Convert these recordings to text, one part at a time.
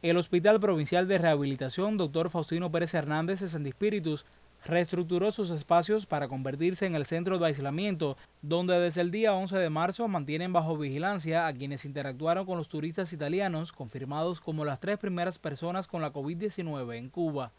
El Hospital Provincial de Rehabilitación Dr. Faustino Pérez Hernández de Santi Espíritus reestructuró sus espacios para convertirse en el centro de aislamiento, donde desde el día 11 de marzo mantienen bajo vigilancia a quienes interactuaron con los turistas italianos, confirmados como las tres primeras personas con la COVID-19 en Cuba.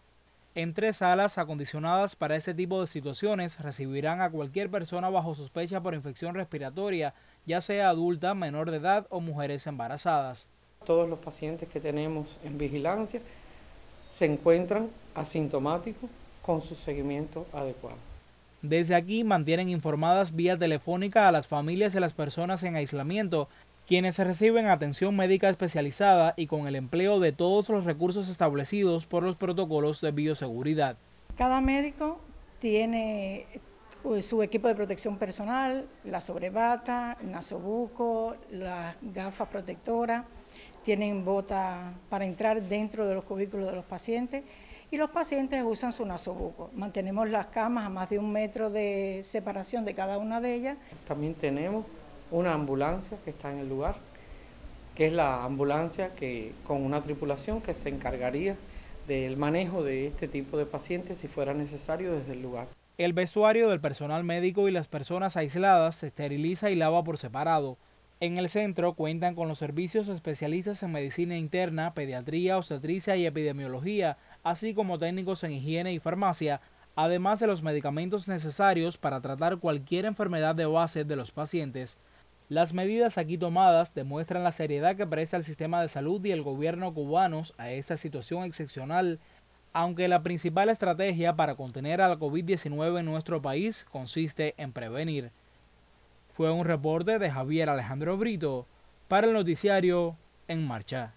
En tres salas acondicionadas para este tipo de situaciones recibirán a cualquier persona bajo sospecha por infección respiratoria, ya sea adulta, menor de edad o mujeres embarazadas. Todos los pacientes que tenemos en vigilancia se encuentran asintomáticos con su seguimiento adecuado. Desde aquí mantienen informadas vía telefónica a las familias de las personas en aislamiento, quienes reciben atención médica especializada y con el empleo de todos los recursos establecidos por los protocolos de bioseguridad. Cada médico tiene pues, su equipo de protección personal, la sobrebata, el nasobuco, las gafas protectoras, tienen bota para entrar dentro de los cubículos de los pacientes y los pacientes usan su nasobuco. Mantenemos las camas a más de un metro de separación de cada una de ellas. También tenemos una ambulancia que está en el lugar, que es la ambulancia que con una tripulación que se encargaría del manejo de este tipo de pacientes si fuera necesario desde el lugar. El vestuario del personal médico y las personas aisladas se esteriliza y lava por separado. En el centro cuentan con los servicios especialistas en medicina interna, pediatría, obstetricia y epidemiología, así como técnicos en higiene y farmacia, además de los medicamentos necesarios para tratar cualquier enfermedad de base de los pacientes. Las medidas aquí tomadas demuestran la seriedad que presta el sistema de salud y el gobierno cubanos a esta situación excepcional, aunque la principal estrategia para contener a la COVID-19 en nuestro país consiste en prevenir. Fue un reporte de Javier Alejandro Brito para el noticiario En Marcha.